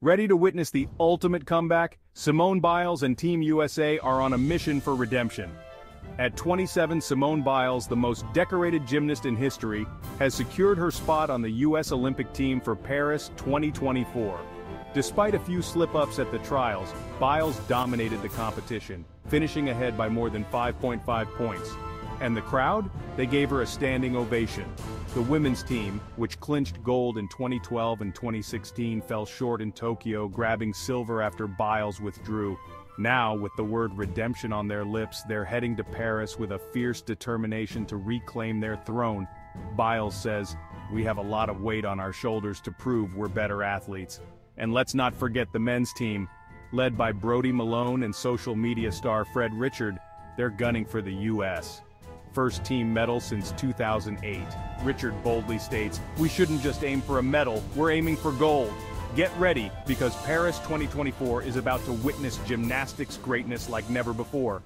Ready to witness the ultimate comeback? Simone Biles and Team USA are on a mission for redemption. At 27, Simone Biles, the most decorated gymnast in history, has secured her spot on the U.S. Olympic team for Paris 2024. Despite a few slip-ups at the trials, Biles dominated the competition, finishing ahead by more than 5.5 points. And the crowd? They gave her a standing ovation. The women's team, which clinched gold in 2012 and 2016 fell short in Tokyo grabbing silver after Biles withdrew. Now, with the word redemption on their lips, they're heading to Paris with a fierce determination to reclaim their throne. Biles says, we have a lot of weight on our shoulders to prove we're better athletes. And let's not forget the men's team. Led by Brody Malone and social media star Fred Richard, they're gunning for the U.S first team medal since 2008. Richard boldly states, we shouldn't just aim for a medal, we're aiming for gold. Get ready, because Paris 2024 is about to witness gymnastics greatness like never before.